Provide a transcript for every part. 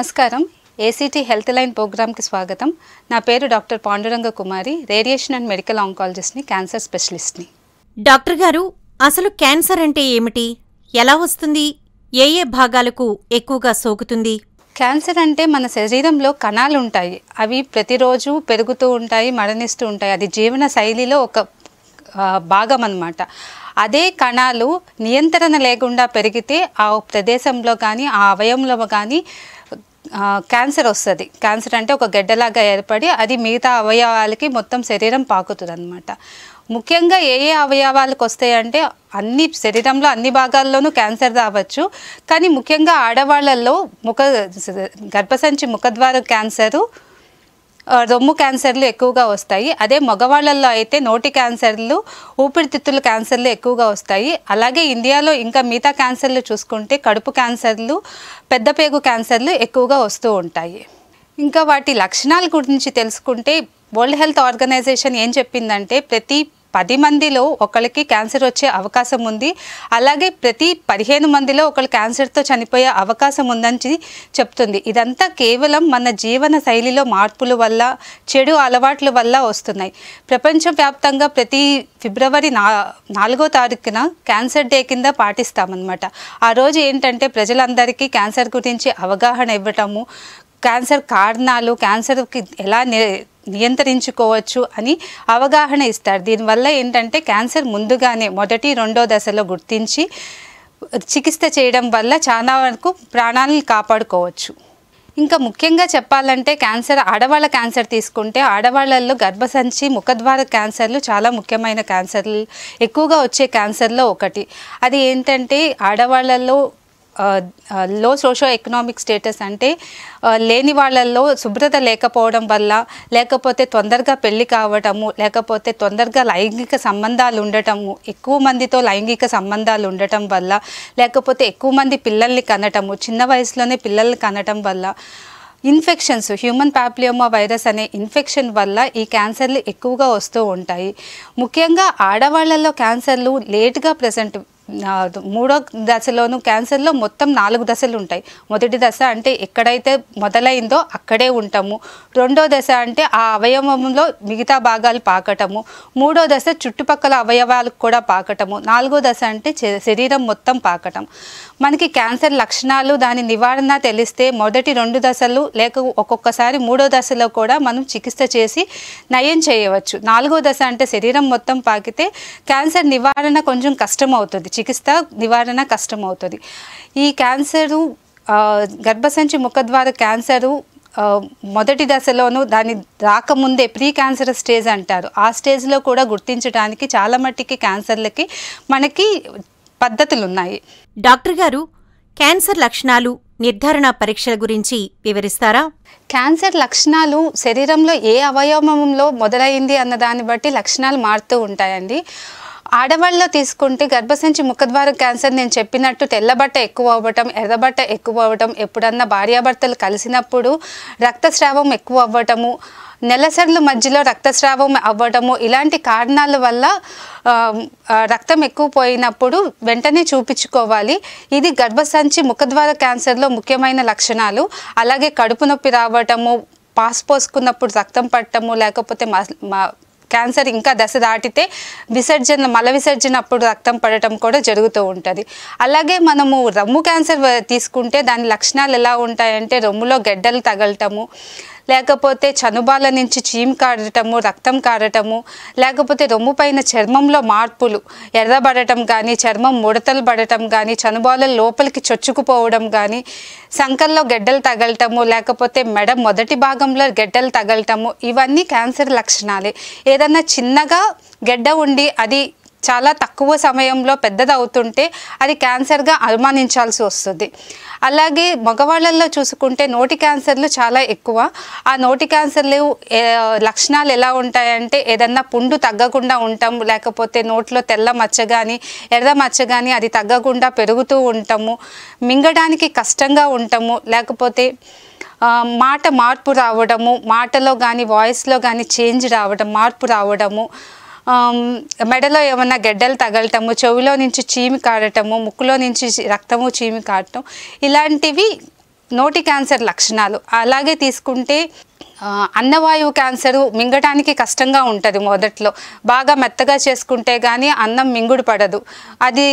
నమస్కారం. ACT health line ప్రోగ్రామ్కి స్వాగతం. నా పేరు doctor Panduranga Kumari radiation and medical ఆంకాలజిస్ట్ని cancer స్పెషలిస్ట్ని. డాక్టర్ గారు అసలు క్యాన్సర్ అంటే ఏమిటి? ఎలా వస్తుంది? ఏ ఏ భాగాలకు ఎక్కువగా సోకుతుంది? క్యాన్సర్ అంటే మన శరీరంలో కణాలు ఉంటాయి. అవి ప్రతిరోజు పెరుగుతూ ఉంటాయి మరణిస్తూ ఉంటాయి. అది జీవన శైలిలో ఒక భాగం అన్నమాట. అదే కణాలు నియంత్రణ లేకుండా పెరిగితే ఆ ప్రదేశంలో కానీ ఆ అవయంలో కానీ క్యాన్సర్ వస్తుంది. క్యాన్సర్ అంటే ఒక గడ్డలాగా ఏర్పడి అది మిగతా అవయవాలకి మొత్తం శరీరం పాకుతుంది అనమాట ముఖ్యంగా ఏ ఏ అవయవాలకు వస్తాయంటే అన్ని శరీరంలో అన్ని భాగాల్లోనూ క్యాన్సర్ రావచ్చు. కానీ ముఖ్యంగా ఆడవాళ్ళల్లో ముఖ గర్భసంచి ముఖద్వార క్యాన్సరు రొమ్ము క్యాన్సర్లు ఎక్కువగా వస్తాయి. అదే మగవాళ్ళల్లో అయితే నోటి క్యాన్సర్లు ఊపిరితిత్తుల క్యాన్సర్లు ఎక్కువగా వస్తాయి. అలాగే ఇండియాలో ఇంకా మిగతా క్యాన్సర్లు చూసుకుంటే కడుపు క్యాన్సర్లు పెద్దపేగు క్యాన్సర్లు ఎక్కువగా వస్తూ ఉంటాయి. ఇంకా వాటి లక్షణాల గురించి తెలుసుకుంటే వరల్డ్ హెల్త్ ఆర్గనైజేషన్ ఏం చెప్పిందంటే ప్రతి పది మందిలో ఒకరికి క్యాన్సర్ వచ్చే అవకాశం ఉంది. అలాగే ప్రతి పదిహేను మందిలో ఒకరు క్యాన్సర్తో చనిపోయే అవకాశం ఉందని చెప్తుంది. ఇదంతా కేవలం మన జీవన శైలిలో మార్పుల వల్ల చెడు అలవాట్ల వల్ల వస్తున్నాయి. ప్రపంచవ్యాప్తంగా ప్రతి ఫిబ్రవరి నా నాలుగో తారీఖున క్యాన్సర్ డే కింద పాటిస్తామన్నమాట. ఆ రోజు ఏంటంటే ప్రజలందరికీ క్యాన్సర్ గురించి అవగాహన ఇవ్వటము క్యాన్సర్ కారణాలు క్యాన్సర్కి ఎలా నియంత్రించుకోవచ్చు అని అవగాహన ఇస్తారు. దీనివల్ల ఏంటంటే క్యాన్సర్ ముందుగానే మొదటి రెండో దశలో గుర్తించి చికిత్స చేయడం వల్ల చాలా వరకు ప్రాణాలను కాపాడుకోవచ్చు. ఇంకా ముఖ్యంగా చెప్పాలంటే క్యాన్సర్ ఆడవాళ్ళ క్యాన్సర్ తీసుకుంటే ఆడవాళ్ళల్లో గర్భసంచి ముఖద్వార క్యాన్సర్లు చాలా ముఖ్యమైన క్యాన్సర్లు ఎక్కువగా వచ్చే క్యాన్సర్లో ఒకటి. అది ఏంటంటే ఆడవాళ్ళల్లో లో సోషో ఎకనామిక్ స్టేటస్ అంటే లేని వాళ్ళల్లో శుభ్రత లేకపోవడం వల్ల లేకపోతే తొందరగా పెళ్ళి కావటము లేకపోతే తొందరగా లైంగిక సంబంధాలు ఉండటము ఎక్కువ మందితో లైంగిక సంబంధాలు ఉండటం వల్ల లేకపోతే ఎక్కువ మంది పిల్లల్ని కనటము చిన్న వయసులోనే పిల్లల్ని కనటం వల్ల ఇన్ఫెక్షన్స్ హ్యూమన్ ప్యాప్లియోమా వైరస్ అనే ఇన్ఫెక్షన్ వల్ల ఈ క్యాన్సర్లు ఎక్కువగా వస్తూ ఉంటాయి. ముఖ్యంగా ఆడవాళ్ళలో క్యాన్సర్లు లేట్గా ప్రజెంట్ మూడో దశలోను క్యాన్సర్లో మొత్తం నాలుగు దశలు ఉంటాయి. మొదటి దశ అంటే ఎక్కడైతే మొదలైందో అక్కడే ఉంటాము. రెండో దశ అంటే ఆ అవయవంలో మిగతా భాగాలు పాకటము. మూడో దశ చుట్టుపక్కల అవయవాలకు కూడా పాకటము. నాలుగో దశ అంటే శరీరం మొత్తం పాకటం. మనకి క్యాన్సర్ లక్షణాలు దాని నివారణ తెలిస్తే మొదటి రెండు దశలు లేక ఒక్కొక్కసారి మూడో దశలో కూడా మనం చికిత్స చేసి నయం చేయవచ్చు. నాలుగో దశ అంటే శరీరం మొత్తం పాకితే క్యాన్సర్ నివారణ కొంచెం కష్టం అవుతుంది చికిత్స నివారణ కష్టం అవుతుంది ఈ క్యాన్సరు గర్భసంచి ముఖద్వార క్యాన్సరు మొదటి దశలోనూ దాని రాకముందే ప్రీ క్యాన్సర్ స్టేజ్ అంటారు. ఆ స్టేజ్లో కూడా గుర్తించడానికి చాలా మట్టికి క్యాన్సర్లకి మనకి పద్ధతులు ఉన్నాయి డాక్టర్ గారు క్యాన్సర్ లక్షణాలు నిర్ధారణ పరీక్షల గురించి వివరిస్తారా? క్యాన్సర్ లక్షణాలు శరీరంలో ఏ అవయవంలో మొదలైంది అన్న దాన్ని బట్టి లక్షణాలు మారుతూ ఉంటాయండి. ఆడవాళ్ళలో తీసుకుంటే గర్భసంచి ముఖద్వార క్యాన్సర్ నేను చెప్పినట్టు తెల్లబట్ట ఎక్కువ అవ్వటం ఎర్రబట్ట ఎక్కువ అవ్వటం ఎప్పుడన్నా భార్యాభర్తలు కలిసినప్పుడు రక్తస్రావం ఎక్కువ అవ్వటము నెలసర్ల మధ్యలో రక్తస్రావం అవ్వటము ఇలాంటి కారణాల వల్ల రక్తం ఎక్కువ పోయినప్పుడు వెంటనే చూపించుకోవాలి. ఇది గర్భసంచి ముఖద్వార క్యాన్సర్లో ముఖ్యమైన లక్షణాలు. అలాగే కడుపు నొప్పి రావటము పాస్ పోసుకున్నప్పుడు రక్తం పట్టము లేకపోతే క్యాన్సర్ ఇంకా దశ దాటితే విసర్జన మల విసర్జన అప్పుడు రక్తం పడటం కూడా జరుగుతూ ఉంటుంది. అలాగే మనము రొమ్ము క్యాన్సర్ తీసుకుంటే దాని లక్షణాలు ఎలా ఉంటాయంటే రొమ్ములో గెడ్డలు తగలటము లేకపోతే చనుబాల నుంచి చీమ్ కారటము రక్తం కారటము లేకపోతే రొమ్ము పైన చర్మంలో మార్పులు ఎర్రబడటం కానీ చర్మం ముడతలు పడటం కానీ చనుబాల లోపలికి చొచ్చుకుపోవడం కానీ సంకల్లో గెడ్డలు తగలటము లేకపోతే మెడ మొదటి భాగంలో గెడ్డలు తగలటము ఇవన్నీ క్యాన్సర్ లక్షణాలే. ఏదన్నా చిన్నగా గెడ్డ ఉండి అది చాలా తక్కువ సమయంలో పెద్దదవుతుంటే అది క్యాన్సర్గా అనుమానించాల్సి వస్తుంది. అలాగే మగవాళ్ళల్లో చూసుకుంటే నోటి క్యాన్సర్లు చాలా ఎక్కువ. ఆ నోటి క్యాన్సర్లు లక్షణాలు ఎలా ఉంటాయంటే ఏదన్నా పుండు తగ్గకుండా ఉంటాం లేకపోతే నోట్లో తెల్ల మచ్చ కానీ ఎర్ర మచ్చ కానీ అది తగ్గకుండా పెరుగుతూ ఉంటాము మింగడానికి కష్టంగా ఉంటాము లేకపోతే మాట మార్పు రావడము మాటలో కానీ వాయిస్లో కానీ చేంజ్ రావడం మార్పు రావడము మెడలో ఏమన్నా గెడ్డలు తగలటము చెవిలో నుంచి చీమి కాడటము ముక్కులో నుంచి రక్తము చీమి కాడటం ఇలాంటివి నోటి క్యాన్సర్ లక్షణాలు. అలాగే తీసుకుంటే అన్నవాయువు క్యాన్సరు మింగటానికి కష్టంగా ఉంటుంది మొదట్లో. బాగా మెత్తగా చేసుకుంటే కానీ అన్నం మింగుడు పడదు. అది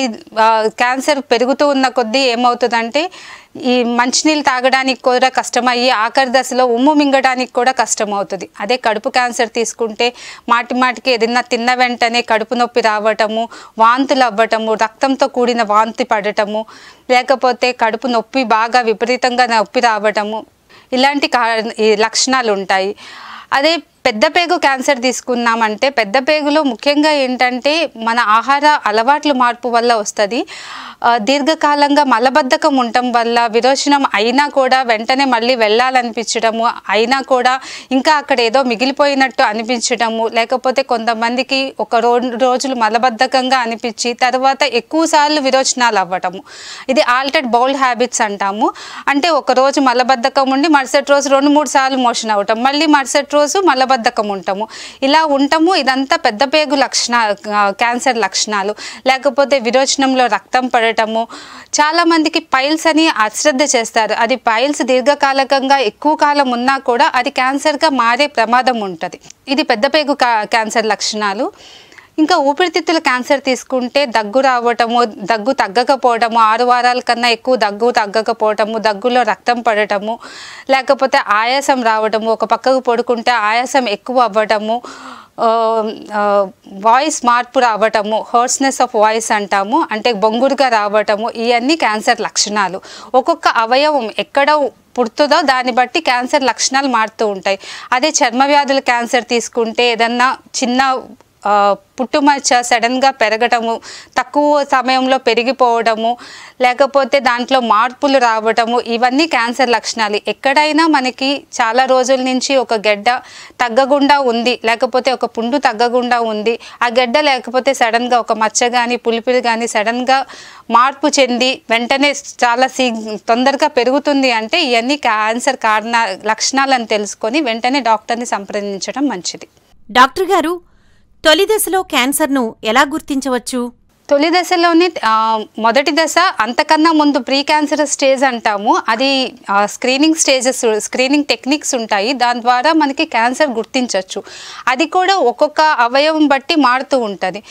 క్యాన్సర్ పెరుగుతూ ఉన్న కొద్దీ ఏమవుతుందంటే ఈ మంచినీళ్ళు తాగడానికి కూడా కష్టమయ్యి ఆఖరి దశలో ఉమ్ము మింగడానికి కూడా కష్టమవుతుంది. అదే కడుపు క్యాన్సర్ తీసుకుంటే మాటి మాటికి ఏదైనా తిన్న వెంటనే కడుపు నొప్పి రావటము వాంతులు అవ్వటము రక్తంతో కూడిన వాంతి పడటము లేకపోతే కడుపు నొప్పి బాగా విపరీతంగా నొప్పి రావటము ఇలాంటి కా లక్షణాలు ఉంటాయి అదే పెద్ద పేగు క్యాన్సర్ తీసుకున్నామంటే పెద్ద పేగులో ముఖ్యంగా ఏంటంటే మన ఆహార అలవాట్లు మార్పు వల్ల వస్తుంది. దీర్ఘకాలంగా మలబద్ధకం ఉండటం వల్ల విరోచనం అయినా కూడా వెంటనే మళ్ళీ వెళ్ళాలనిపించడము అయినా కూడా ఇంకా అక్కడ ఏదో మిగిలిపోయినట్టు అనిపించడము లేకపోతే కొంతమందికి ఒక రెండు రోజులు మలబద్ధకంగా అనిపించి తర్వాత ఎక్కువ సార్లు విరోచనాలు అవ్వటము. ఇది ఆల్టెడ్ బౌల్డ్ హ్యాబిట్స్ అంటాము. అంటే ఒక రోజు మలబద్ధకం ఉండి మరుసటి రోజు రెండు మూడు సార్లు మోషన్ అవ్వటం. మళ్ళీ మరుసటి రోజు మలబద్ధకం ఉంటాము. ఇలా ఉంటాము ఇదంతా పెద్ద పేగు లక్షణ క్యాన్సర్ లక్షణాలు. లేకపోతే విరోచనంలో రక్తం పడటము. చాలామందికి పైల్స్ అని అశ్రద్ధ చేస్తారు. అది పైల్స్ దీర్ఘకాలకంగా ఎక్కువ కాలం ఉన్నా కూడా అది క్యాన్సర్గా మారే ప్రమాదం ఉంటుంది. ఇది పెద్ద పేగు కా- క్యాన్సర్ లక్షణాలు. ఇంకా ఊపిరితిత్తుల క్యాన్సర్ తీసుకుంటే దగ్గు రావటము దగ్గు తగ్గకపోవటము ఆరు వారాల కన్నా ఎక్కువ దగ్గు తగ్గకపోవటము దగ్గులో రక్తం పడటము లేకపోతే ఆయాసం రావటము ఒక పక్కకు పడుకుంటే ఆయాసం ఎక్కువ అవ్వటము వాయిస్ మార్పు రావటము హోర్స్నెస్ ఆఫ్ వాయిస్ అంటాము అంటే బొంగురుగా రావటము ఇవన్నీ క్యాన్సర్ లక్షణాలు. ఒక్కొక్క అవయవం ఎక్కడ పుడుతుందో దాన్ని బట్టి క్యాన్సర్ లక్షణాలు మారుతూ ఉంటాయి. అదే చర్మ వ్యాధుల క్యాన్సర్ తీసుకుంటే ఏదన్నా చిన్న పుట్టుమచ్చ సడన్గా పెరగటము తక్కువ సమయంలో పెరిగిపోవడము లేకపోతే దాంట్లో మార్పులు రావటము ఇవన్నీ క్యాన్సర్ లక్షణాలు. ఎక్కడైనా మనకి చాలా రోజుల నుంచి ఒక గెడ్డ తగ్గకుండా ఉంది లేకపోతే ఒక పుండు తగ్గకుండా ఉంది. ఆ గెడ్డ లేకపోతే సడన్గా ఒక మచ్చ కానీ పులిపిలు కానీ సడన్గా మార్పు చెంది వెంటనే చాలా సీ తొందరగా పెరుగుతుంది అంటే ఇవన్నీ క్యాన్సర్ కారణ లక్షణాలను తెలుసుకొని వెంటనే డాక్టర్ని సంప్రదించడం మంచిది. డాక్టర్ గారు తొలి దశలో క్యాన్సర్ను ఎలా గుర్తించవచ్చు? తొలి దశలోనే మొదటి దశ అంతకన్నా ముందు ప్రీ క్యాన్సర్ స్టేజ్ అంటాము. అది స్క్రీనింగ్ స్టేజెస్ స్క్రీనింగ్ టెక్నిక్స్ ఉంటాయి. దాని ద్వారా మనకి క్యాన్సర్ గుర్తించవచ్చు. అది కూడా ఒక్కొక్క అవయవం బట్టి మారుతూ ఉంటుంది.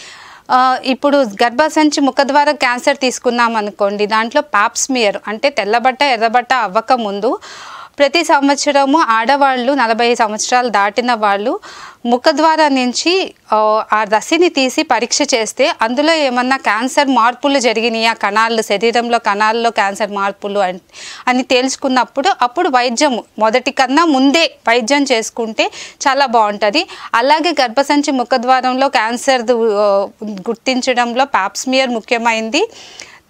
ఇప్పుడు గర్భసంచి ముఖద్వార క్యాన్సర్ తీసుకున్నాం అనుకోండి దాంట్లో పాప్స్మియర్ అంటే తెల్లబట్ట ఎర్రబట్ట అవ్వక ముందు ప్రతి సంవత్సరము ఆడవాళ్ళు నలభై సంవత్సరాలు దాటిన వాళ్ళు ముఖద్వారం నుంచి ఆ, రసిని తీసి పరీక్ష చేస్తే అందులో ఏమన్నా క్యాన్సర్ మార్పులు జరిగినాయా? కణాలు శరీరంలో కణాల్లో క్యాన్సర్ మార్పులు అని తేల్చుకున్నప్పుడు అప్పుడు వైద్యం మొదటి కన్నా ముందే వైద్యం చేసుకుంటే చాలా బాగుంటుంది. అలాగే గర్భసంచి ముఖద్వారంలో క్యాన్సర్ గుర్తించడంలో పాప్స్మియర్ ముఖ్యమైంది.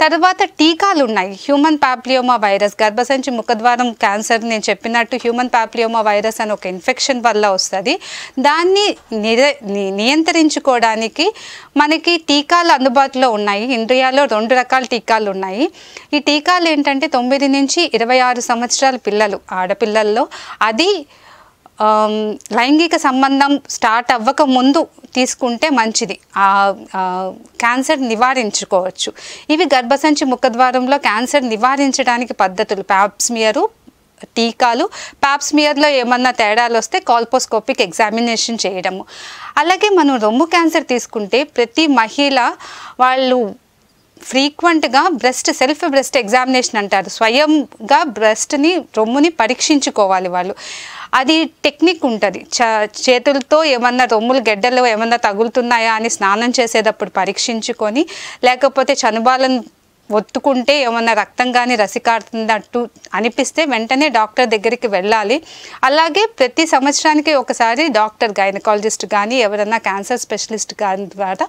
తర్వాత టీకాలు ఉన్నాయి హ్యూమన్ పాప్లియోమా వైరస్ గర్భసంచి ముఖద్వారం క్యాన్సర్ నేను చెప్పినట్టు హ్యూమన్ పాప్లియోమా వైరస్ అని ఒక ఇన్ఫెక్షన్ వల్ల వస్తుంది. దాన్ని నిర ని- నియంత్రించుకోవడానికి మనకి టీకాలు అందుబాటులో ఉన్నాయి. ఇండియాలో రెండు రకాల టీకాలు ఉన్నాయి. ఈ టీకాలు ఏంటంటే తొమ్మిది నుంచి ఇరవై ఆరు సంవత్సరాల పిల్లలు ఆడపిల్లల్లో. అది లైంగిక సంబంధం స్టార్ట్ అవ్వక ముందు తీసుకుంటే మంచిది. ఆ క్యాన్సర్ నివారించుకోవచ్చు. ఇవి గర్భసంచి ముఖద్వారంలో క్యాన్సర్ నివారించడానికి పద్ధతులు. ప్యాప్స్మియరు టీకాలు. ప్యాప్స్మియర్లో ఏమన్నా తేడాలు వస్తే కాల్పోస్కోపిక్ ఎగ్జామినేషన్ చేయడము. అలాగే మనం రొమ్ము క్యాన్సర్ తీసుకుంటే ప్రతి మహిళ వాళ్ళు ఫ్రీక్వెంట్గా బ్రెస్ట్ సెల్ఫ్ బ్రెస్ట్ ఎగ్జామినేషన్ అంటారు. స్వయంగా బ్రెస్ట్ని రొమ్ముని పరీక్షించుకోవాలి వాళ్ళు. అది టెక్నిక్ ఉంటుంది. చ చేతులతో ఏమన్నా రొమ్ములు గెడ్డలు ఏమన్నా తగులుతున్నాయా అని స్నానం చేసేటప్పుడు పరీక్షించుకొని లేకపోతే చనుబాలను ఒత్తుకుంటే ఏమన్నా రక్తం కానీ రసికాడుతున్నట్టు అనిపిస్తే వెంటనే డాక్టర్ దగ్గరికి వెళ్ళాలి. అలాగే ప్రతి సంవత్సరానికి ఒకసారి డాక్టర్ గైనకాలజిస్ట్ కానీ ఎవరైనా క్యాన్సర్ స్పెషలిస్ట్ కానీ ద్వారా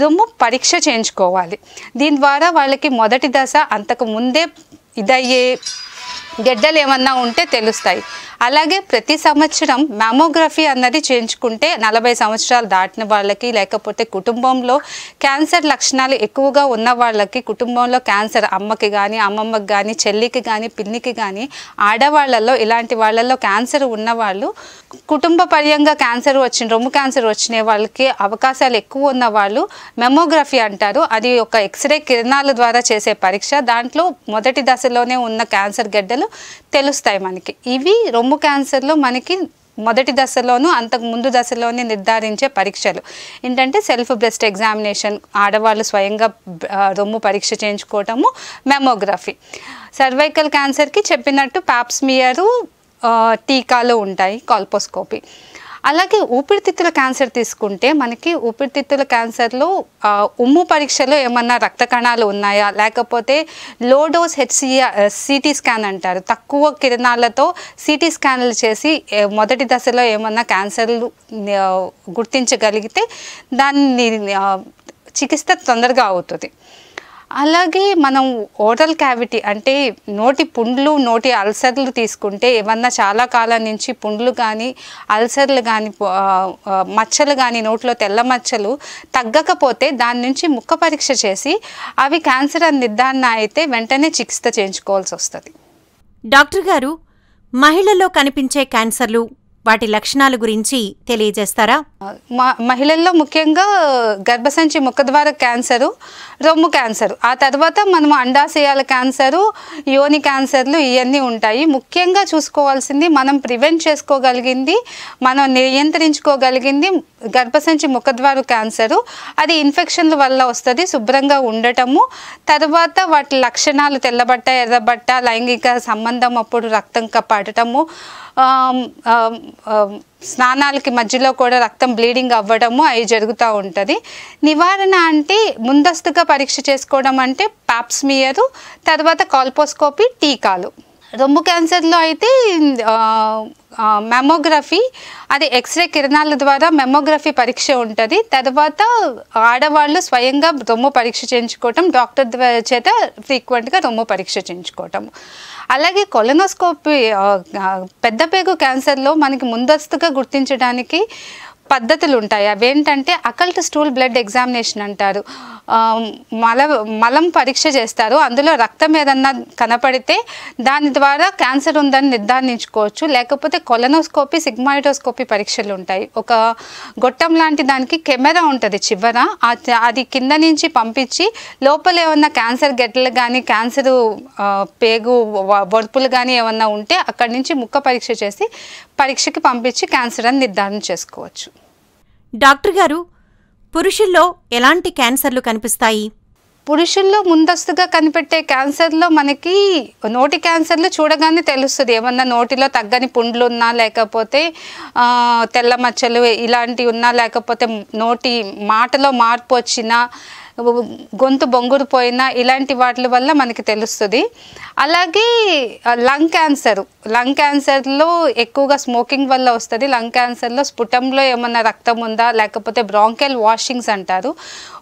రొమ్ము పరీక్ష చేయించుకోవాలి. దీని ద్వారా వాళ్ళకి మొదటి దశ అంతకు ముందే ఇదయ్యే గెడ్డలు ఏమన్నా ఉంటే తెలుస్తాయి. అలాగే ప్రతి సంవత్సరం మ్యామోగ్రఫీ అన్నది చేయించుకుంటే నలభై సంవత్సరాలు దాటిన వాళ్ళకి లేకపోతే కుటుంబంలో క్యాన్సర్ లక్షణాలు ఎక్కువగా ఉన్న వాళ్ళకి కుటుంబంలో క్యాన్సర్ అమ్మకి కానీ అమ్మమ్మకి కానీ చెల్లికి కానీ పిన్నికి కానీ ఆడవాళ్ళల్లో ఇలాంటి వాళ్ళల్లో క్యాన్సర్ ఉన్నవాళ్ళు కుటుంబ పర్యంగా క్యాన్సర్ వచ్చిన రొమ్ము క్యాన్సర్ వచ్చిన వాళ్ళకి అవకాశాలు ఎక్కువ ఉన్న వాళ్ళు మెమోగ్రఫీ అంటారు. అది ఒక ఎక్స్రే కిరణాల ద్వారా చేసే పరీక్ష. దాంట్లో మొదటి దశలోనే ఉన్న క్యాన్సర్ గడ్డలు తెలుస్తాయి మనకి. ఇవి రొమ్ము క్యాన్సర్లో మనకి మొదటి దశలోనూ అంతకు ముందు దశలోనే నిర్ధారించే పరీక్షలు. ఏంటంటే సెల్ఫ్ బ్రెస్ట్ ఎగ్జామినేషన్ ఆడవాళ్ళు స్వయంగా రొమ్ము పరీక్ష చేయించుకోవటము మెమోగ్రఫీ. సర్వైకల్ క్యాన్సర్కి చెప్పినట్టు ప్యాప్స్మియరు టీకాలు ఉంటాయి కాల్పోస్కోపీ. అలాగే ఊపిరితిత్తుల క్యాన్సర్ తీసుకుంటే మనకి ఊపిరితిత్తుల క్యాన్సర్లో ఉమ్ము పరీక్షలో ఏమన్నా రక్త కణాలు ఉన్నాయా? లేకపోతే low dose HCR city scan అంటారు. తక్కువ కిరణాలతో సిటీ స్కాన్లు చేసి మొదటి దశలో ఏమన్నా క్యాన్సర్లు గుర్తించగలిగితే దాన్ని చికిత్స తొందరగా అవుతుంది. అలాగే మనం ఓరల్ క్యావిటీ అంటే నోటి పుండ్లు నోటి అల్సర్లు తీసుకుంటే ఏమన్నా చాలా కాలం నుంచి పుండ్లు కానీ అల్సర్లు కానీ మచ్చలు కానీ నోట్లో తెల్ల మచ్చలు తగ్గకపోతే దాని నుంచి ముక్క పరీక్ష చేసి అవి క్యాన్సర్ అని నిర్ధారణ అయితే వెంటనే చికిత్స చేయించుకోవాల్సి వస్తుంది. డాక్టర్ గారు మహిళల్లో కనిపించే క్యాన్సర్లు వాటి లక్షణాల గురించి తెలియజేస్తారా? మ- మహిళల్లో ముఖ్యంగా గర్భసంచి ముఖద్వార క్యాన్సరు రొమ్ము క్యాన్సర్ ఆ తర్వాత మనం అండాశయాల క్యాన్సరు యోని క్యాన్సర్లు ఇవన్నీ ఉంటాయి. ముఖ్యంగా చూసుకోవాల్సింది మనం ప్రివెంట్ చేసుకోగలిగింది మనం నియంత్రించుకోగలిగింది గర్భసంచి ముఖద్వార క్యాన్సరు. అది ఇన్ఫెక్షన్ల వల్ల వస్తుంది శుభ్రంగా ఉండటము. తర్వాత వాటి లక్షణాలు తెల్లబట్ట ఎర్రబట్ట లైంగిక సంబంధం అప్పుడు రక్తం కప్పాడటము స్నానాలకి మధ్యలో కూడా రక్తం బ్లీడింగ్ అవ్వడము అవి జరుగుతూ ఉంటుంది. నివారణ అంటే ముందస్తుగా పరీక్ష చేసుకోవడం అంటే పాప్స్మియరు తర్వాత కాల్పోస్కోపీ టీకాలు. రొమ్ము క్యాన్సర్లో అయితే మెమోగ్రఫీ అది ఎక్స్రే కిరణాల ద్వారా మెమోగ్రఫీ పరీక్ష ఉంటుంది. తర్వాత ఆడవాళ్ళు స్వయంగా రొమ్ము పరీక్ష చేయించుకోవటం డాక్టర్ చేత ఫ్రీక్వెంట్గా రొమ్ము పరీక్ష చేయించుకోవటం. అలాగే కొలనోస్కోపీ పెద్ద పేగు క్యాన్సర్లో మనకి ముందస్తుగా గుర్తించడానికి పద్ధతులు ఉంటాయి అవేంటంటే అకల్ట్ స్టూల్ బ్లడ్ ఎగ్జామినేషన్ అంటారు. మల మలం పరీక్ష చేస్తారు. అందులో రక్తం ఏదన్నా కనపడితే దాని ద్వారా క్యాన్సర్ ఉందని నిర్ధారించుకోవచ్చు. లేకపోతే కొలనోస్కోపీ సిగ్మాటోస్కోపీ పరీక్షలు ఉంటాయి ఒక గొట్టం లాంటి దానికి కెమెరా ఉంటుంది చివర. అది కింద నుంచి పంపించి లోపల ఏమన్నా క్యాన్సర్ గెడ్డలు కానీ క్యాన్సర్ పేగు వర్పులు కానీ ఏమన్నా ఉంటే అక్కడి నుంచి ముక్క పరీక్ష చేసి పరీక్షకి పంపించి క్యాన్సర్ అని నిర్ధారణ చేసుకోవచ్చు. డాక్టర్ గారు పురుషుల్లో ఎలాంటి క్యాన్సర్లు కనిపిస్తాయి? పురుషుల్లో ముందస్తుగా కనిపెట్టే క్యాన్సర్లో మనకి నోటి క్యాన్సర్లు చూడగానే తెలుస్తుంది. ఏమన్నా నోటిలో తగ్గని పుండ్లు ఉన్నా లేకపోతే తెల్ల మచ్చలు ఇలాంటివి ఉన్నా లేకపోతే నోటి మాటలో మార్పు వచ్చినా గొంతు బొంగురు పోయినా ఇలాంటి వాటి వల్ల మనకి తెలుస్తుంది. అలాగే లంగ్ క్యాన్సర్. లంగ్ క్యాన్సర్లో ఎక్కువగా స్మోకింగ్ వల్ల వస్తుంది. లంగ్ క్యాన్సర్లో స్ఫుటంలో ఏమన్నా రక్తం ఉందా? లేకపోతే బ్రాంకెల్ వాషింగ్స్ అంటారు.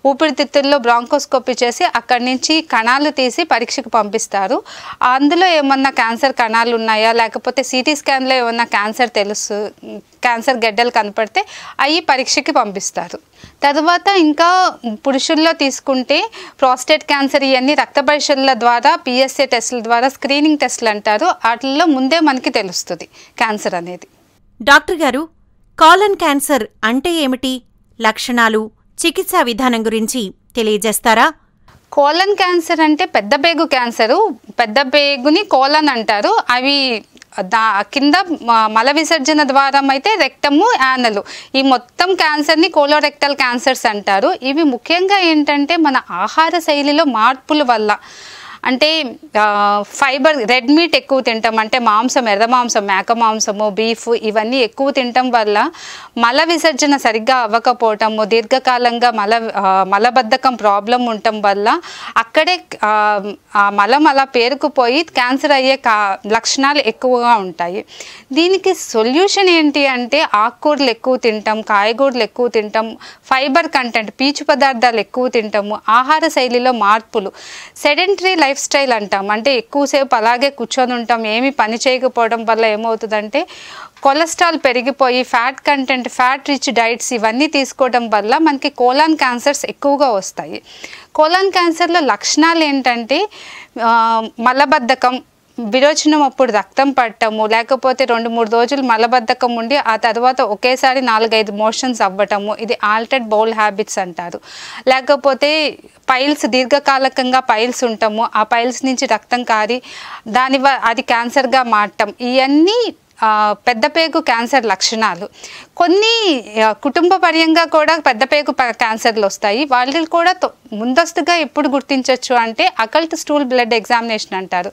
ఊపిరితిత్తుల్లో బ్రాంకోస్కోపీ చేసి అక్కడి నుంచి కణాలు తీసి పరీక్షకు పంపిస్తారు. అందులో ఏమన్నా క్యాన్సర్ కణాలు ఉన్నాయా? లేకపోతే సిటీ స్కాన్లో ఏమన్నా క్యాన్సర్ తెలుసు క్యాన్సర్ గడ్డలు కనపడితే అవి పరీక్షకి పంపిస్తారు. తర్వాత ఇంకా పురుషుల్లో తీసుకుంటే ప్రాస్టేట్ క్యాన్సర్ ఇవన్నీ రక్త పరీక్షల ద్వారా పిఎస్ఏ టెస్టుల ద్వారా స్క్రీనింగ్ టెస్టులు అంటారు. వాటిల్లో ముందే మనకి తెలుస్తుంది క్యాన్సర్ అనేది. డాక్టర్ గారు కాలన్ క్యాన్సర్ అంటే ఏమిటి? లక్షణాలు చికిత్సా విధానం గురించి తెలియజేస్తారా? కోలన్ క్యాన్సర్ అంటే పెద్ద పేగు క్యాన్సరు. పెద్ద పేగుని కోలన్ అంటారు. అవి దా కింద మల విసర్జన ద్వారం అయితే రెక్టము యానలు. ఈ మొత్తం క్యాన్సర్ని కోలోరెక్టల్ క్యాన్సర్స్ అంటారు. ఇవి ముఖ్యంగా ఏంటంటే మన ఆహార శైలిలో మార్పుల వల్ల అంటే ఫైబర్ రెడ్ మీట్ ఎక్కువ తింటాం. అంటే మాంసం ఎర్ర మాంసం మేక మాంసము బీఫ్ ఇవన్నీ ఎక్కువ తినటం వల్ల మల విసర్జన సరిగ్గా అవ్వకపోవటము దీర్ఘకాలంగా మల మలబద్ధకం ప్రాబ్లం ఉండటం వల్ల అక్కడే మలం అలా పేరుకుపోయి క్యాన్సర్ అయ్యే కా లక్షణాలు ఎక్కువగా ఉంటాయి. దీనికి సొల్యూషన్ ఏంటి అంటే ఆకుకూరలు ఎక్కువ తింటాం కాయగూరలు ఎక్కువ తింటాం ఫైబర్ కంటెంట్ పీచు పదార్థాలు ఎక్కువ తింటాము ఆహార శైలిలో మార్పులు సెడెంటరీ లైఫ్ స్టైల్ అంటాం. అంటే ఎక్కువసేపు అలాగే కూర్చొని ఉంటాం. ఏమి పని చేయకపోవడం వల్ల ఏమవుతుందంటే కొలెస్ట్రాల్ పెరిగిపోయి fat content fat rich diets ఇవన్నీ తీసుకోవడం వల్ల మనకి కోలాన్ క్యాన్సర్స్ ఎక్కువగా వస్తాయి. కోలాన్ క్యాన్సర్లో లక్షణాలు ఏంటంటే మలబద్ధకం విరోచనం అప్పుడు రక్తం పట్టము లేకపోతే రెండు మూడు రోజులు మలబద్ధకం ఉండి ఆ తర్వాత ఒకేసారి నాలుగైదు మోషన్స్ అవ్వటము ఇది ఆల్టెడ్ బౌల్ హ్యాబిట్స్ అంటారు. లేకపోతే పైల్స్ దీర్ఘకాలకంగా పైల్స్ ఉంటాము ఆ పైల్స్ నుంచి రక్తం కారి దాని అది క్యాన్సర్గా మారటం ఇవన్నీ పెద్దపేగు క్యాన్సర్ లక్షణాలు. కొన్ని కుటుంబ పర్యంగా కూడా పెద్దపేగు ప- క్యాన్సర్లు వస్తాయి. వాళ్ళు కూడా ముందస్తుగా ఎప్పుడు గుర్తించవచ్చు అంటే అకల్ట్ స్టూల్ బ్లడ్ ఎగ్జామినేషన్ అంటారు.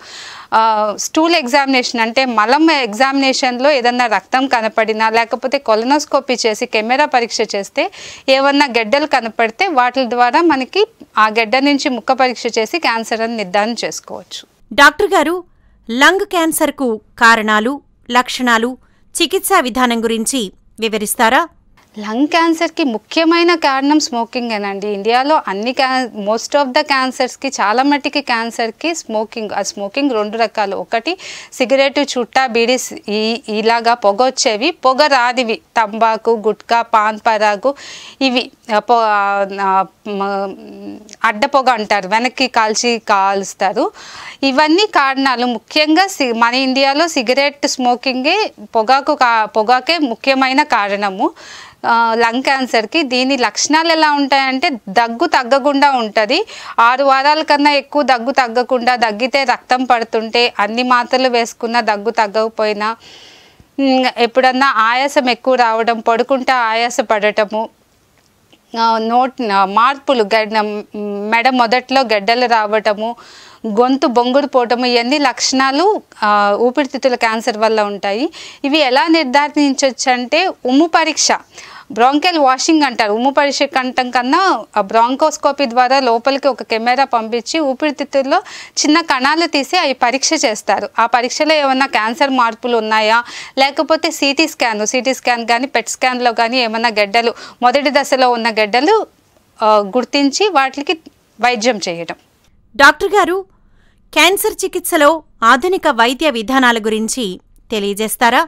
స్టూల్ ఎగ్జామినేషన్ అంటే మలం ఎగ్జామినేషన్లో ఏదన్నా రక్తం కనపడినా లేకపోతే కొలనోస్కోపీ చేసి కెమెరా పరీక్ష చేస్తే ఏమన్నా గెడ్డలు కనపడితే వాటి ద్వారా మనకి ఆ గెడ్డ నుంచి ముక్క పరీక్ష చేసి క్యాన్సర్ అని నిర్ధారణ చేసుకోవచ్చు. డాక్టర్ గారు లంగ్ క్యాన్సర్కు కారణాలు లక్షణాలు చికిత్సా విధానం గురించి వివరిస్తారా? లంగ్ క్యాన్సర్కి ముఖ్యమైన కారణం స్మోకింగ్ అనండి ఇండియాలో అన్ని క్యా మోస్ట్ ఆఫ్ ద క్యాన్సర్స్కి చాలా మట్టికి క్యాన్సర్కి స్మోకింగ్ ఆ స్మోకింగ్ రెండు రకాలు. ఒకటి సిగరెట్ చుట్టా బీడీస్ ఈ ఇలాగా పొగ వచ్చేవి పొగ రానివి. తంబాకు గుట్కా పాన్ పరాగు ఇవి. అడ్డ పొగ అంటారు. వెనక్కి కాల్చి కాలుస్తారు. ఇవన్నీ కారణాలు. ముఖ్యంగా సి- మన ఇండియాలో సిగరెట్ స్మోకింగే పొగాకు కా పొగాకే ముఖ్యమైన కారణము. లంగ్ క్యాన్సర్కి దీని లక్షణాలు ఎలా ఉంటాయంటే దగ్గు తగ్గకుండా ఉంటుంది. ఆరు వారాల కన్నా ఎక్కువ దగ్గు తగ్గకుండా దగ్గితే రక్తం పడుతుంటే అన్ని మాత్రలు వేసుకున్నా దగ్గు తగ్గకపోయినా ఎప్పుడన్నా ఆయాసం ఎక్కువ రావడం పడుకుంటే ఆయాస పడటము నోట్ మార్పులు గడ్డ మెడ మొదట్లో గడ్డలు రావటము గొంతు బొంగుడు పోవటం ఇవన్నీ లక్షణాలు ఊపిరితిత్తుల క్యాన్సర్ వల్ల ఉంటాయి. ఇవి ఎలా నిర్ధారించవచ్చు అంటే ఉమ్ము పరీక్ష బ్రాంకెల్ వాషింగ్ అంటారు. ఉమ్ము పరీక్ష కంటం కన్నా ఆ బ్రాంకోస్కోపీ ద్వారా లోపలికి ఒక కెమెరా పంపించి ఊపిరితిత్తుల్లో చిన్న కణాలు తీసి అవి పరీక్ష చేస్తారు. ఆ పరీక్షలో ఏమన్నా క్యాన్సర్ మార్పులు ఉన్నాయా? లేకపోతే సిటీ స్కాన్ సిటీ స్కాన్ కానీ పెట్ స్కాన్లో కానీ ఏమన్నా గడ్డలు మొదటి దశలో ఉన్న గడ్డలు గుర్తించి వాటికి వైద్యం చేయటం. డాక్టర్ గారు క్యాన్సర్ చికిత్సలో ఆధునిక వైద్య విధానాల గురించి తెలియజేస్తారా?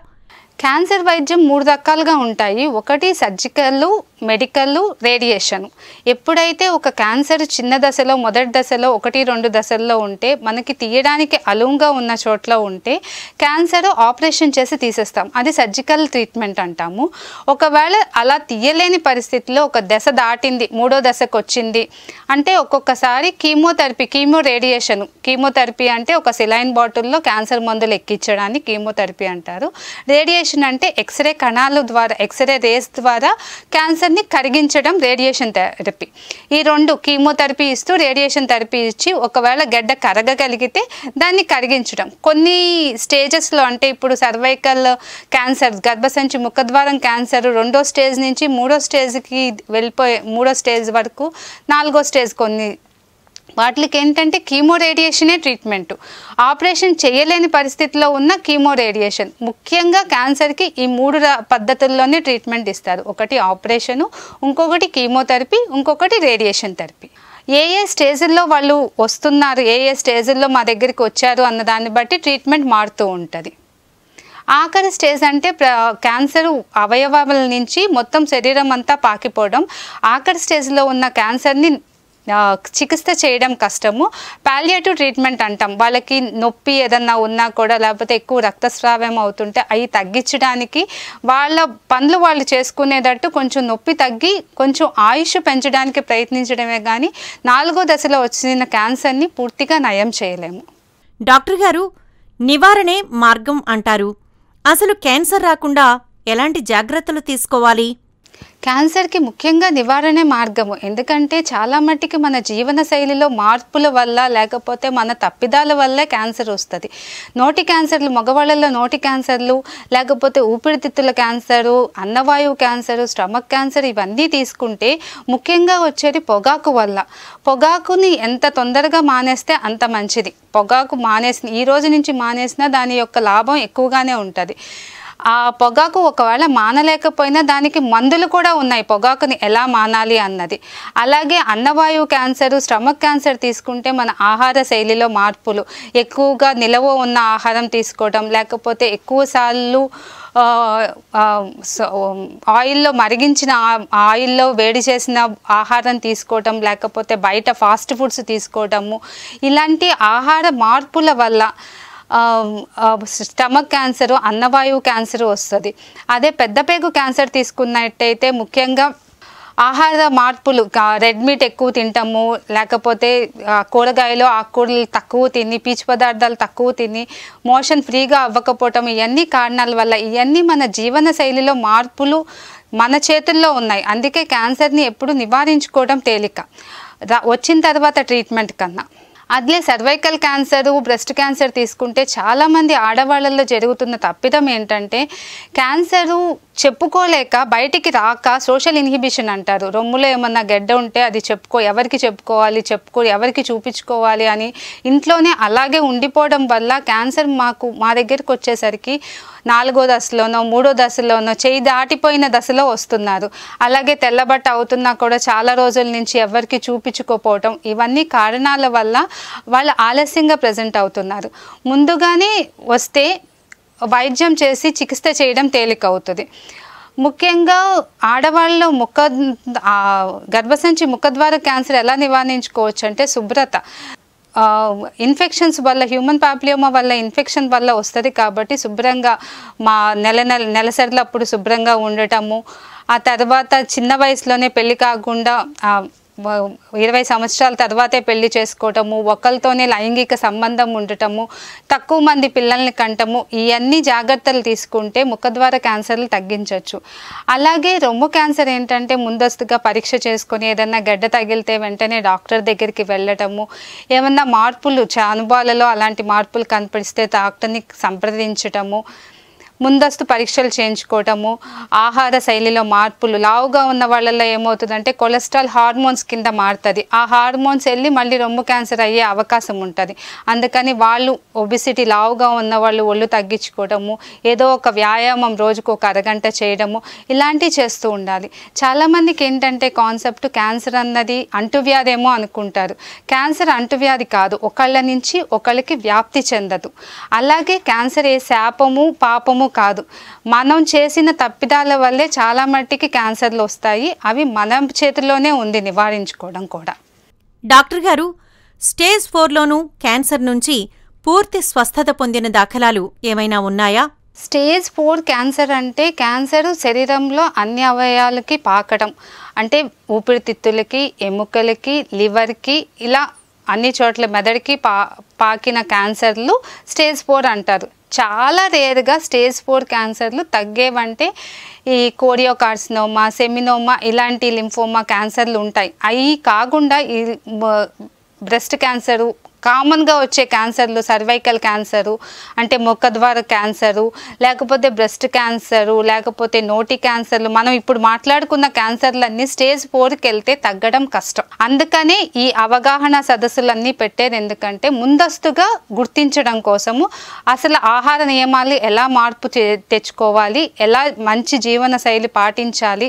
క్యాన్సర్ వైద్యం మూడు రకాలుగా ఉంటాయి. ఒకటి సర్జికల్ మెడికల్ రేడియేషన్. ఎప్పుడైతే ఒక క్యాన్సర్ చిన్న దశలో మొదటి దశలో ఒకటి రెండు దశల్లో ఉంటే మనకి తీయడానికి అలువుగా ఉన్న చోట్ల ఉంటే క్యాన్సర్ ఆపరేషన్ చేసి తీసేస్తాం. అది సర్జికల్ ట్రీట్మెంట్ అంటాము. ఒకవేళ అలా తీయలేని పరిస్థితిలో ఒక దశ దాటింది మూడో దశకు వచ్చింది అంటే ఒక్కొక్కసారి కీమోథెరపీ కీమో రేడియేషన్ కీమోథెరపీ అంటే ఒక సిలైన్ బాటిల్లో క్యాన్సర్ మందులు ఎక్కించడాన్ని కీమోథెరపీ అంటారు. రేడియేషన్ అంటే ఎక్స్రే కణాలు ద్వారా ఎక్స్రే రేస్ ద్వారా క్యాన్సర్ క్యాన్సర్ని కరిగించడం రేడియేషన్ థెరపీ. ఈ రెండు కీమోథెరపీ ఇస్తూ రేడియేషన్ థెరపీ ఇచ్చి ఒకవేళ గడ్డ కరగగలిగితే దాన్ని కరిగించడం. కొన్ని స్టేజెస్లో అంటే ఇప్పుడు సర్వైకల్ క్యాన్సర్ గర్భసంచి ముఖద్వారం క్యాన్సర్ రెండో స్టేజ్ నుంచి మూడో స్టేజ్కి వెళ్ళిపోయే మూడో స్టేజ్ వరకు నాలుగో స్టేజ్ కొన్ని వాటికి ఏంటంటే కీమో రేడియేషనే ట్రీట్మెంట్. ఆపరేషన్ చేయలేని పరిస్థితిలో ఉన్న కీమో రేడియేషన్ ముఖ్యంగా క్యాన్సర్కి ఈ మూడు పద్ధతుల్లోనే ట్రీట్మెంట్ ఇస్తారు. ఒకటి ఆపరేషను ఇంకొకటి కీమోథెరపీ ఇంకొకటి రేడియేషన్ థెరపీ. ఏ ఏ స్టేజ్ల్లో వాళ్ళు వస్తున్నారు ఏ ఏ స్టేజ్ల్లో మా దగ్గరికి వచ్చారు అన్న దాన్ని బట్టి ట్రీట్మెంట్ మారుతూ ఉంటుంది. ఆఖరి స్టేజ్ అంటే ప్ర- క్యాన్సర్ అవయవాల నుంచి మొత్తం శరీరం అంతా పాకిపోవడం. ఆఖరి స్టేజ్లో ఉన్న క్యాన్సర్ని చికిత్స చేయడం కష్టము. పాలియేటివ్ ట్రీట్మెంట్ అంటాం. వాళ్ళకి నొప్పి ఏదన్నా ఉన్నా కూడా లేకపోతే ఎక్కువ రక్తస్రావం అవుతుంటే అవి తగ్గించడానికి వాళ్ళ పనులు వాళ్ళు చేసుకునేటట్టు కొంచెం నొప్పి తగ్గి కొంచెం ఆయుష్ పెంచడానికి ప్రయత్నించడమే కానీ నాలుగో దశలో వచ్చిన క్యాన్సర్ని పూర్తిగా నయం చేయలేము. డాక్టర్ గారు నివారణే మార్గం అంటారు. అసలు క్యాన్సర్ రాకుండా ఎలాంటి జాగ్రత్తలు తీసుకోవాలి? క్యాన్సర్కి ముఖ్యంగా నివారణే మార్గము. ఎందుకంటే చాలా మట్టికి మన జీవన శైలిలో మార్పుల వల్ల లేకపోతే మన తప్పిదాల వల్లే క్యాన్సర్ వస్తుంది. నోటి క్యాన్సర్లు మగవాళ్ళలో నోటి క్యాన్సర్లు లేకపోతే ఊపిరితిత్తుల క్యాన్సరు అన్నవాయువు క్యాన్సరు స్టమక్ క్యాన్సర్ ఇవన్నీ తీసుకుంటే ముఖ్యంగా వచ్చేది పొగాకు వల్ల. పొగాకుని ఎంత తొందరగా మానేస్తే అంత మంచిది. పొగాకు మానేసిన ఈ రోజు నుంచి మానేసినా దాని యొక్క లాభం ఎక్కువగానే ఉంటుంది. ఆ పొగాకు ఒకవేళ మానలేకపోయినా దానికి మందులు కూడా ఉన్నాయి. పొగాకుని ఎలా మానాలి అన్నది. అలాగే అన్నవాయువు క్యాన్సర్ స్టమక్ క్యాన్సర్ తీసుకుంటే మన ఆహార శైలిలో మార్పులు. ఎక్కువగా నిలవ ఉన్న ఆహారం తీసుకోవడం లేకపోతే ఎక్కువ సార్లు ఆయిల్లో మరిగించిన ఆయిల్లో వేడి చేసిన ఆహారం తీసుకోవటం లేకపోతే బయట ఫాస్ట్ ఫుడ్స్ తీసుకోవటము ఇలాంటి ఆహార మార్పుల వల్ల స్టమక్ క్యాన్సర్ అన్నవాయువు క్యాన్సర్ వస్తుంది. అదే పెద్దపేగు క్యాన్సర్ తీసుకున్నట్టయితే ముఖ్యంగా ఆహార మార్పులు రెడ్ మీట్ ఎక్కువ తింటాము లేకపోతే ఆ, కూరగాయలు ఆకుకూరలు తక్కువ తిని పీచు పదార్థాలు తక్కువ తిని మోషన్ ఫ్రీగా అవ్వకపోవటం ఇవన్నీ కారణాల వల్ల ఇవన్నీ మన జీవన శైలిలో మార్పులు మన చేతుల్లో ఉన్నాయి. అందుకే క్యాన్సర్ని ఎప్పుడు నివారించుకోవడం తేలిక. వచ్చిన తర్వాత ట్రీట్మెంట్ కన్నా. అట్లే సర్వైకల్ క్యాన్సర్ బ్రెస్ట్ క్యాన్సర్ తీసుకుంటే చాలామంది ఆడవాళ్ళల్లో జరుగుతున్న తప్పిదం ఏంటంటే క్యాన్సరు చెప్పుకోలేక బయటికి రాక సోషల్ ఇన్హిబిషన్ అంటారు. రొమ్ములో ఏమన్నా గడ్డ ఉంటే అది చెప్పుకో ఎవరికి చెప్పుకోవాలి చెప్పుకో ఎవరికి చూపించుకోవాలి అని ఇంట్లోనే అలాగే ఉండిపోవడం వల్ల క్యాన్సర్ మాకు మా దగ్గరికి వచ్చేసరికి నాలుగో దశలోనో మూడో దశలోనో చేయి దాటిపోయిన దశలో వస్తున్నారు. అలాగే తెల్లబట్ట అవుతున్నా కూడా చాలా రోజుల నుంచి ఎవరికి చూపించుకోపోవటం ఇవన్నీ కారణాల వల్ల వాళ్ళు ఆలస్యంగా ప్రజెంట్ అవుతున్నారు. ముందుగానే వస్తే వైద్యం చేసి చికిత్స చేయడం తేలిక అవుతుంది ముఖ్యంగా ఆడవాళ్ళు ముఖ గర్భసంచి ముఖద్వార క్యాన్సర్ ఎలా నివారించుకోవచ్చు అంటే శుభ్రత. ఇన్ఫెక్షన్స్ వల్ల హ్యూమన్ పాప్లియోమా వల్ల ఇన్ఫెక్షన్ వల్ల వస్తుంది కాబట్టి శుభ్రంగా మా నెల నెల నెలసరిలో అప్పుడు శుభ్రంగా ఉండటము. ఆ తర్వాత చిన్న వయసులోనే పెళ్ళి కాకుండా ఇరవై సంవత్సరాల తర్వాతే పెళ్ళి చేసుకోవటము ఒకరితోనే లైంగిక సంబంధం ఉండటము తక్కువ మంది పిల్లల్ని కంటము ఇవన్నీ జాగ్రత్తలు తీసుకుంటే ముఖద్వార క్యాన్సర్లు తగ్గించవచ్చు అలాగే రొమ్ము క్యాన్సర్ ఏంటంటే ముందస్తుగా పరీక్ష చేసుకొని ఏదన్నా గడ్డ తగిలితే వెంటనే డాక్టర్ దగ్గరికి వెళ్ళటము ఏమన్నా మార్పులు చ- అనుభవాలలో అలాంటి మార్పులు కనిపిస్తే డాక్టర్ని సంప్రదించటము ముందస్తు పరీక్షలు చేయించుకోవటము ఆహార శైలిలో మార్పులు లావుగా ఉన్న వాళ్ళల్లో ఏమవుతుందంటే కొలెస్ట్రాల్ హార్మోన్స్ కింద మారుతుంది. ఆ హార్మోన్స్ వెళ్ళి మళ్ళీ రొమ్ము క్యాన్సర్ అయ్యే అవకాశం ఉంటుంది. అందుకని వాళ్ళు ఒబిసిటీ లావుగా ఉన్న వాళ్ళు ఒళ్ళు తగ్గించుకోవటము ఏదో ఒక వ్యాయామం రోజుకు ఒక అరగంట చేయడము ఇలాంటివి చేస్తూ ఉండాలి. చాలామందికి ఏంటంటే కాన్సెప్ట్ క్యాన్సర్ అన్నది అంటువ్యాధేమో అనుకుంటారు. క్యాన్సర్ అంటువ్యాధి కాదు ఒకళ్ళ నుంచి ఒకళ్ళకి వ్యాప్తి చెందదు. అలాగే క్యాన్సర్ ఏ శాపము పాపము కాదు. మనం చేసిన తప్పిదాల వల్లే చాలా మట్టికి క్యాన్సర్లు వస్తాయి. అవి మన చేతిలోనే ఉంది నివారించుకోవడం కూడా. డాక్టర్ గారు స్టేజ్ ఫోర్లోనూ క్యాన్సర్ నుంచి పూర్తి స్వస్థత పొందిన దాఖలాలు ఏమైనా ఉన్నాయా? స్టేజ్ ఫోర్ క్యాన్సర్ అంటే క్యాన్సర్ శరీరంలో అన్ని అవయవాలకి పాకడం. అంటే ఊపిరితిత్తులకి ఎముకలకి లివర్కి ఇలా అన్ని చోట్ల మెదడుకి పా పాకిన క్యాన్సర్లు స్టేజ్ ఫోర్ అంటారు. చాలా రేర్గా స్టేజ్ ఫోర్ క్యాన్సర్లు తగ్గేవంటే ఈ కోరియోకార్సినోమా సెమినోమా ఇలాంటి లింఫోమా క్యాన్సర్లు ఉంటాయి. అవి కాకుండా ఈ బ్రెస్ట్ క్యాన్సరు కామన్గా వచ్చే క్యాన్సర్లు సర్వైకల్ క్యాన్సరు అంటే ముఖద్వార క్యాన్సరు లేకపోతే బ్రెస్ట్ క్యాన్సరు లేకపోతే నోటి క్యాన్సర్లు మనం ఇప్పుడు మాట్లాడుకున్న క్యాన్సర్లన్నీ స్టేజ్ ఫోర్కి వెళ్తే తగ్గడం కష్టం. అందుకనే ఈ అవగాహన సదస్సులన్నీ పెట్టేది ఎందుకంటే ముందస్తుగా గుర్తించడం కోసము అసలు ఆహార నియమాలు ఎలా మార్పు చే- తెచ్చుకోవాలి ఎలా మంచి జీవన శైలి పాటించాలి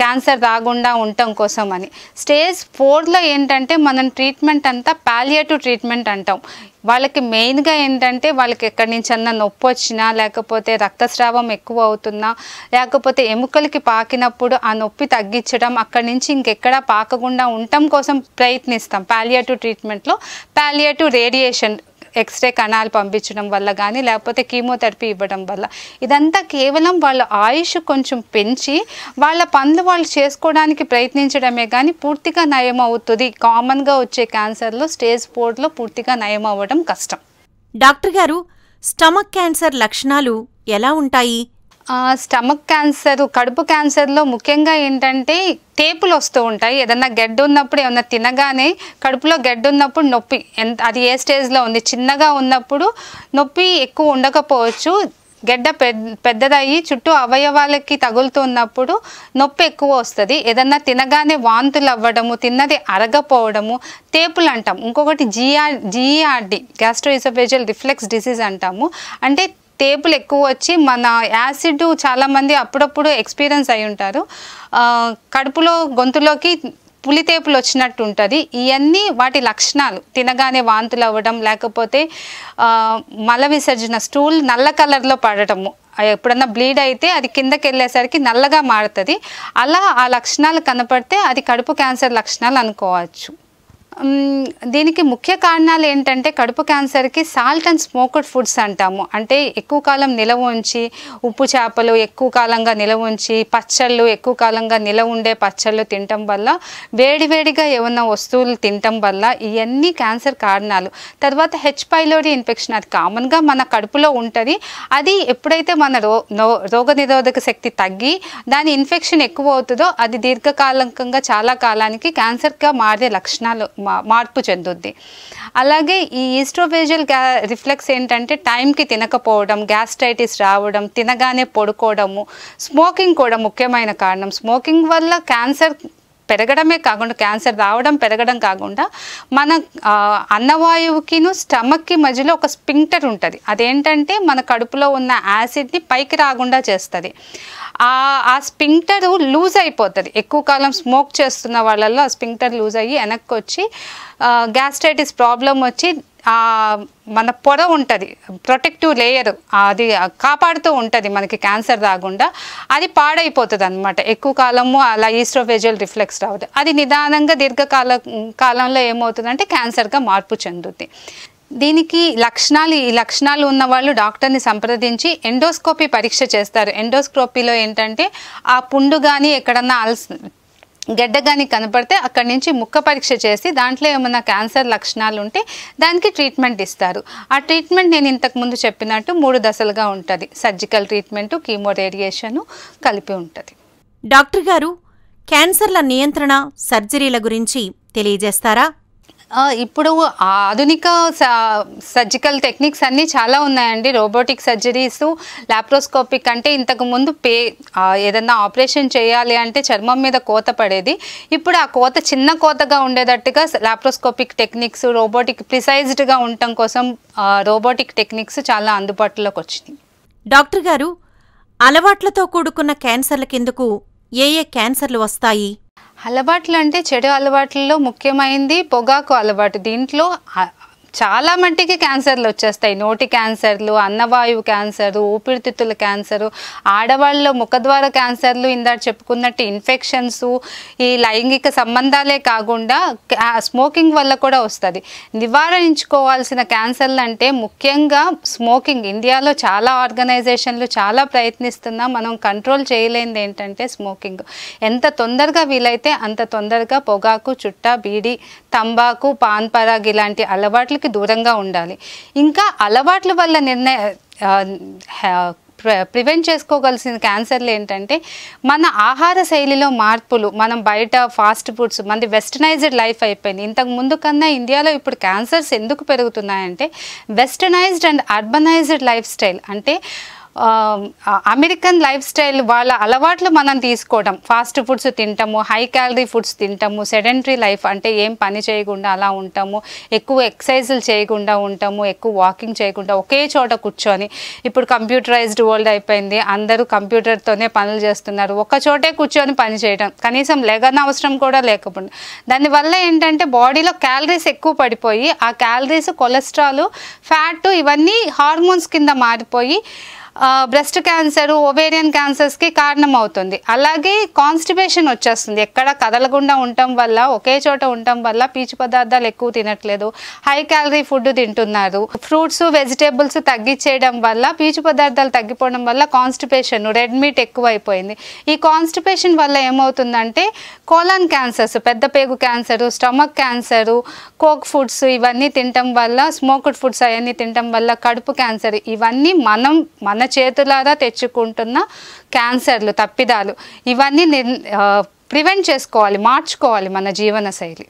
క్యాన్సర్ రాకుండా ఉండటం కోసం అని స్టేజ్ ఫోర్లో ఏంటంటే మనం ట్రీట్మెంట్ అంతా పాలియేటివ్ ట్రీట్మెంట్ అంటాం. వాళ్ళకి మెయిన్గా ఏంటంటే వాళ్ళకి ఎక్కడి నుంచి అన్న నొప్పి వచ్చినా లేకపోతే రక్తస్రావం ఎక్కువ అవుతున్నా లేకపోతే ఎముకలకి పాకినప్పుడు ఆ నొప్పి తగ్గించడం అక్కడి నుంచి ఇంకెక్కడా పాకకుండా ఉండటం కోసం ప్రయత్నిస్తాం. పాలియేటివ్ ట్రీట్మెంట్లో పాలియేటివ్ రేడియేషన్ ఎక్స్రే కణాలు పంపించడం వల్ల కానీ లేకపోతే కీమోథెరపీ ఇవ్వడం వల్ల. ఇదంతా కేవలం వాళ్ళ ఆయుష్ కొంచెం పెంచి వాళ్ళ పనులు వాళ్ళు చేసుకోవడానికి ప్రయత్నించడమే కానీ పూర్తిగా నయం అవుతుంది. కామన్గా వచ్చే క్యాన్సర్లో స్టేజ్ ఫోర్లో పూర్తిగా నయం అవ్వడం కష్టం. డాక్టర్ గారు స్టమక్ క్యాన్సర్ లక్షణాలు ఎలా ఉంటాయి? స్టమక్ క్యాన్సర్ కడుపు క్యాన్సర్లో ముఖ్యంగా ఏంటంటే తేపులు వస్తూ ఉంటాయి. ఏదన్నా గడ్డ ఉన్నప్పుడు ఏమన్నా తినగానే కడుపులో గడ్డ ఉన్నప్పుడు నొప్పి. ఎంత అది ఏ స్టేజ్లో ఉంది? చిన్నగా ఉన్నప్పుడు నొప్పి ఎక్కువ ఉండకపోవచ్చు. గడ్డ పెద్ద పెద్దదయ్యి చుట్టూ అవయవాలకి తగులుతున్నప్పుడు నొప్పి ఎక్కువ వస్తుంది. ఏదన్నా తినగానే వాంతులు అవ్వడము తిన్నది అరగపోవడము తేపులు అంటాం. ఇంకొకటి GR GRD gastroesophageal reflex disease అంటాము. అంటే తేపులు ఎక్కువ వచ్చి మన యాసిడ్ చాలామంది అప్పుడప్పుడు ఎక్స్పీరియన్స్ అయి ఉంటారు. కడుపులో గొంతులోకి పులితేపులు వచ్చినట్టు ఉంటుంది. ఇవన్నీ వాటి లక్షణాలు. తినగానే వాంతులు అవ్వడం లేకపోతే మల విసర్జన స్టూల్ నల్ల కలర్లో పడటము. ఎప్పుడన్నా బ్లీడ్ అయితే అది కిందకి వెళ్ళేసరికి నల్లగా మారుతుంది. అలా ఆ లక్షణాలు కనపడితే అది కడుపు క్యాన్సర్ లక్షణాలు అనుకోవచ్చు. దీనికి ముఖ్య కారణాలు ఏంటంటే కడుపు క్యాన్సర్కి సాల్ట్ అండ్ స్మోక్డ్ ఫుడ్స్ అంటాము. అంటే ఎక్కువ కాలం నిలవ ఉంచి ఉప్పు చేపలు ఎక్కువ కాలంగా నిలవ ఉంచి పచ్చళ్ళు ఎక్కువ కాలంగా నిలవ ఉండే పచ్చళ్ళు తినటం వల్ల వేడివేడిగా ఏమన్నా వస్తువులు తినటం వల్ల ఇవన్నీ క్యాన్సర్ కారణాలు. తర్వాత హెచ్ పైలోరీ ఇన్ఫెక్షన్ అది కామన్గా మన కడుపులో ఉంటుంది. అది ఎప్పుడైతే మన రో నో- రోగనిరోధక శక్తి తగ్గి దాని ఇన్ఫెక్షన్ ఎక్కువ అవుతుందో అది దీర్ఘకాలంకంగా చాలా కాలానికి క్యాన్సర్గా మారే లక్షణాలు మార్పు చెందుద్ది. అలాగే ఈ ఈస్ట్రోవేజల్ గ్యా రిఫ్లెక్స్ ఏంటంటే టైంకి తినకపోవడం గ్యాస్ట్రైటిస్ రావడం తినగానే పడుకోవడము స్మోకింగ్ కూడా ముఖ్యమైన కారణం. స్మోకింగ్ వల్ల క్యాన్సర్ పెరగడమే కాకుండా క్యాన్సర్ రావడం పెరగడం కాకుండా మన అన్నవాయువుకిను స్టమక్కి మధ్యలో ఒక స్పింక్టర్ ఉంటుంది. అదేంటంటే మన కడుపులో ఉన్న యాసిడ్ని పైకి రాకుండా చేస్తుంది. ఆ స్పింక్టర్ లూజ్ అయిపోతుంది. ఎక్కువ కాలం స్మోక్ చేస్తున్న వాళ్ళల్లో ఆ స్పింక్టర్ లూజ్ అయ్యి వెనక్కి వచ్చి గ్యాస్ట్రైటిస్ ప్రాబ్లం వచ్చి మన పొర ఉంటుంది. ప్రొటెక్టివ్ లేయర్ అది కాపాడుతూ ఉంటుంది మనకి క్యాన్సర్ రాకుండా. అది పాడైపోతుంది అనమాట ఎక్కువ కాలము అలా ఈస్ట్రోఫేజియల్ రిఫ్లెక్స్ రావద్దు అది నిదానంగా దీర్ఘకాల కాలంలో ఏమవుతుందంటే క్యాన్సర్గా మార్పు చెందుతుంది దీనికి లక్షణాలు ఈ లక్షణాలు ఉన్న వాళ్ళు డాక్టర్ని సంప్రదించి ఎండోస్కోపీ పరీక్ష చేస్తారు. ఎండోస్కోపీలో ఏంటంటే ఆ పుండు కానీ ఎక్కడన్నా అల్స్ గడ్డ కానీ కనపడితే అక్కడి నుంచి ముక్క పరీక్ష చేసి దాంట్లో ఏమైనా క్యాన్సర్ లక్షణాలు ఉంటే దానికి ట్రీట్మెంట్ ఇస్తారు. ఆ ట్రీట్మెంట్ నేను ఇంతకుముందు చెప్పినట్టు మూడు దశలుగా ఉంటుంది. సర్జికల్ ట్రీట్మెంట్ కీమో రేడియేషను కలిపి ఉంటుంది. డాక్టర్ గారు క్యాన్సర్ల నియంత్రణ సర్జరీల గురించి తెలియజేస్తారా? ఇప్పుడు ఆధునిక సర్జికల్ టెక్నిక్స్ అన్నీ చాలా ఉన్నాయండి. రోబోటిక్ సర్జరీస్ లాప్రోస్కోపిక్ అంటే ఇంతకుముందు పే ఏదన్నా ఆపరేషన్ చేయాలి అంటే చర్మం మీద కోత పడేది. ఇప్పుడు ఆ కోత చిన్న కోతగా ఉండేటట్టుగా లాప్రోస్కోపిక్ టెక్నిక్స్ రోబోటిక్ ప్రిసైజ్డ్గా ఉండటం కోసం రోబోటిక్ టెక్నిక్స్ చాలా అందుబాటులోకి వచ్చినాయి. డాక్టర్ గారు అలవాట్లతో కూడుకున్న క్యాన్సర్ల కిందకు ఏ ఏ క్యాన్సర్లు వస్తాయి? అలవాట్లు అంటే చెడు అలవాట్లలో ముఖ్యమైనది పొగాకు అలవాటు. దీంట్లో చాలా మట్టికి క్యాన్సర్లు వచ్చేస్తాయి. నోటి క్యాన్సర్లు అన్నవాయువు క్యాన్సరు ఊపిరితిత్తుల క్యాన్సరు ఆడవాళ్ళలో ముఖద్వార క్యాన్సర్లు ఇందాక చెప్పుకున్నట్టు ఇన్ఫెక్షన్స్ ఈ లైంగిక సంబంధాలే కాకుండా స్మోకింగ్ వల్ల కూడా వస్తుంది. నివారించుకోవాల్సిన క్యాన్సర్లు అంటే ముఖ్యంగా స్మోకింగ్. ఇండియాలో చాలా ఆర్గనైజేషన్లు చాలా ప్రయత్నిస్తున్నా మనం కంట్రోల్ చేయలేనిది ఏంటంటే స్మోకింగ్. ఎంత తొందరగా వీలైతే అంత తొందరగా పొగాకు చుట్ట బీడి తంబాకు పాన్ పరాగ్ ఇలాంటి అలవాట్లు అలవాట్లకి దూరంగా ఉండాలి. ఇంకా అలవాట్ల వల్ల నిర్ణయ ప్ర- ప్రివెంట్ చేసుకోగలసిన క్యాన్సర్లు ఏంటంటే మన ఆహార శైలిలో మార్పులు మనం బయట ఫాస్ట్ ఫుడ్స్ మనది వెస్టర్నైజ్డ్ లైఫ్ అయిపోయింది. ఇంతకు ముందు కన్నా ఇండియాలో ఇప్పుడు క్యాన్సర్స్ ఎందుకు పెరుగుతున్నాయంటే westernized and urbanized life style అంటే అమెరికన్ లైఫ్ స్టైల్ వాళ్ళ అలవాట్లు మనం తీసుకోవడం ఫాస్ట్ ఫుడ్స్ తింటాము హై క్యాలరీ ఫుడ్స్ తింటాము సెడెంటరీ లైఫ్ అంటే ఏం పని చేయకుండా అలా ఉంటాము. ఎక్కువ ఎక్సర్సైజులు చేయకుండా ఉంటాము ఎక్కువ వాకింగ్ చేయకుండా ఒకే చోట కూర్చొని. ఇప్పుడు కంప్యూటరైజ్డ్ వరల్డ్ అయిపోయింది. అందరూ కంప్యూటర్తోనే పనులు చేస్తున్నారు. ఒక చోటే కూర్చొని పని చేయడం కనీసం లెగన అవసరం కూడా లేకపోయింది దానివల్ల ఏంటంటే బాడీలో క్యాలరీస్ ఎక్కువ పడిపోయి ఆ క్యాలరీస్ కొలెస్ట్రాల్ ఫ్యాట్ ఇవన్నీ హార్మోన్స్ కింద మారిపోయి బ్రెస్ట్ క్యాన్సర్ ఓవేరియన్ క్యాన్సర్స్కి కారణం అవుతుంది అలాగే కాన్స్టిపేషన్ వచ్చేస్తుంది. ఎక్కడ కదలకుండా ఉండటం వల్ల ఒకే చోట ఉండటం వల్ల పీచు పదార్థాలు ఎక్కువ తినట్లేదు. హై క్యాలరీ ఫుడ్ తింటున్నారు. ఫ్రూట్స్ వెజిటేబుల్స్ తగ్గించేయడం వల్ల పీచు పదార్థాలు తగ్గిపోవడం వల్ల కాన్స్టిపేషన్ రెడ్ మీట్ ఎక్కువైపోయింది. ఈ కాన్స్టిపేషన్ వల్ల ఏమవుతుందంటే కోలాన్ క్యాన్సర్స్ పెద్ద పేగు cancer stomach cancer coke foods ఇవన్నీ తినటం వల్ల స్మోక్డ్ ఫుడ్స్ అవన్నీ తినటం వల్ల కడుపు క్యాన్సర్ ఇవన్నీ మనం మన చేతులారా తెచ్చుకుంటున్న క్యాన్సర్లు తప్పిదాలు ఇవన్నీ ప్రివెంట్ చేసుకోవాలి మార్చుకోవాలి మన జీవన శైలి.